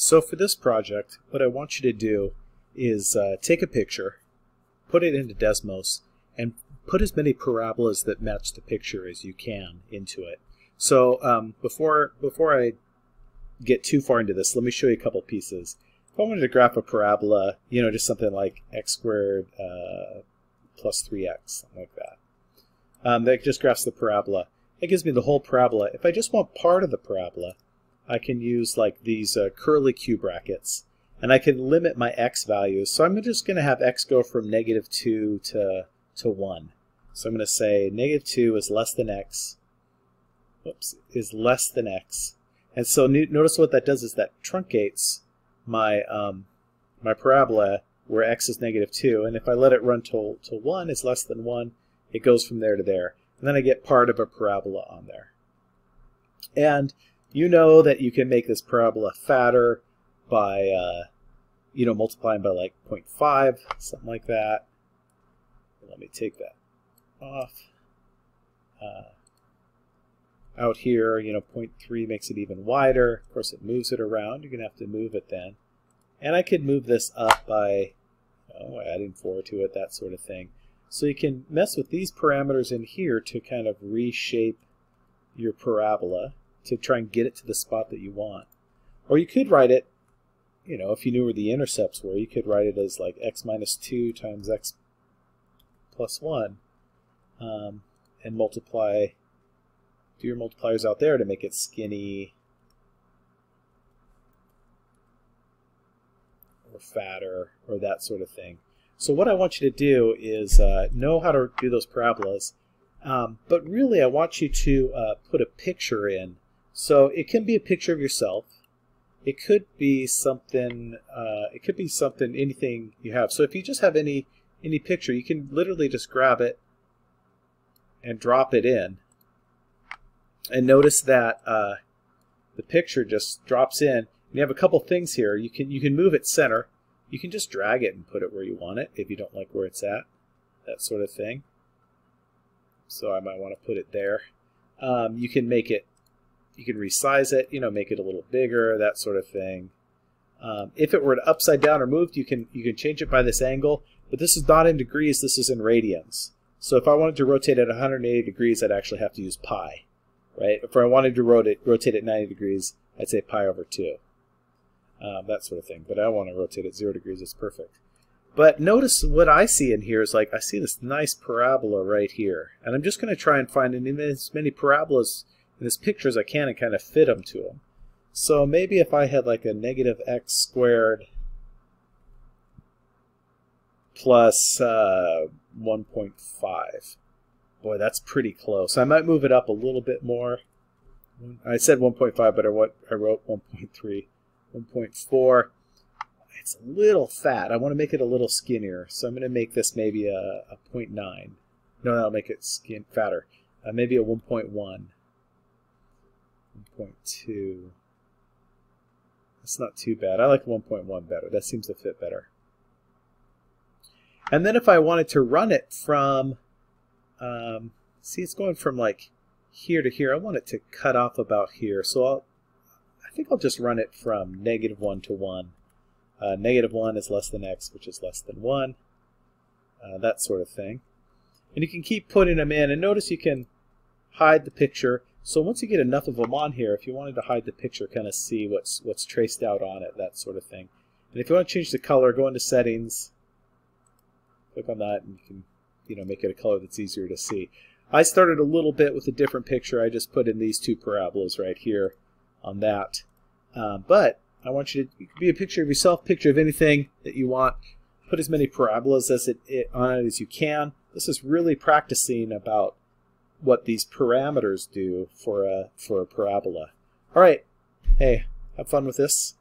So for this project, what I want you to do is uh, take a picture, put it into Desmos, and put as many parabolas that match the picture as you can into it. So um, before before I get too far into this, let me show you a couple pieces. If I wanted to graph a parabola, you know, just something like x squared uh, plus 3x, something like that. Um, that just graphs the parabola. It gives me the whole parabola. If I just want part of the parabola, I can use like these uh, curly Q brackets and I can limit my x values. So I'm just going to have x go from negative 2 to, to 1. So I'm going to say negative 2 is less than x, Oops, is less than x. And so notice what that does is that truncates my, um, my parabola where x is negative 2. And if I let it run to, to 1 is less than 1, it goes from there to there. And then I get part of a parabola on there. And you know that you can make this parabola fatter by, uh, you know, multiplying by like 0.5, something like that. Let me take that off. Uh, out here, you know, 0.3 makes it even wider. Of course, it moves it around. You're going to have to move it then. And I could move this up by oh, adding 4 to it, that sort of thing. So you can mess with these parameters in here to kind of reshape your parabola to try and get it to the spot that you want. Or you could write it, you know, if you knew where the intercepts were, you could write it as like x minus 2 times x plus 1 um, and multiply, do your multipliers out there to make it skinny or fatter or that sort of thing. So what I want you to do is uh, know how to do those parabolas, um, but really I want you to uh, put a picture in so it can be a picture of yourself. It could be something. Uh, it could be something. Anything you have. So if you just have any any picture, you can literally just grab it and drop it in. And notice that uh, the picture just drops in. You have a couple things here. You can you can move it center. You can just drag it and put it where you want it if you don't like where it's at. That sort of thing. So I might want to put it there. Um, you can make it you can resize it, you know, make it a little bigger, that sort of thing. Um, if it were upside down or moved, you can you can change it by this angle, but this is not in degrees, this is in radians. So if I wanted to rotate at 180 degrees, I'd actually have to use pi, right? If I wanted to rotate, rotate at 90 degrees, I'd say pi over 2. Um, that sort of thing. But I want to rotate at 0 degrees, it's perfect. But notice what I see in here is like, I see this nice parabola right here. And I'm just going to try and find as many parabolas picture as I can and kind of fit them to them. So maybe if I had like a negative x squared plus uh, 1.5. Boy, that's pretty close. I might move it up a little bit more. I said 1.5, but I wrote, I wrote 1.3. 1.4. It's a little fat. I want to make it a little skinnier, so I'm going to make this maybe a, a 0.9. No, that'll make it skin fatter. Uh, maybe a 1.1. 1.2. That's not too bad. I like 1.1 better. That seems to fit better. And then if I wanted to run it from, um, see it's going from like here to here. I want it to cut off about here. So I'll, I think I'll just run it from negative 1 to 1. Uh, negative 1 is less than x, which is less than 1. Uh, that sort of thing. And you can keep putting them in. And notice you can hide the picture. So once you get enough of them on here, if you wanted to hide the picture, kind of see what's what's traced out on it, that sort of thing. And if you want to change the color, go into settings, click on that, and you can you know make it a color that's easier to see. I started a little bit with a different picture. I just put in these two parabolas right here on that. Um, but I want you to be a picture of yourself, picture of anything that you want. Put as many parabolas as it, it on it as you can. This is really practicing about what these parameters do for a, for a parabola. All right, hey, have fun with this.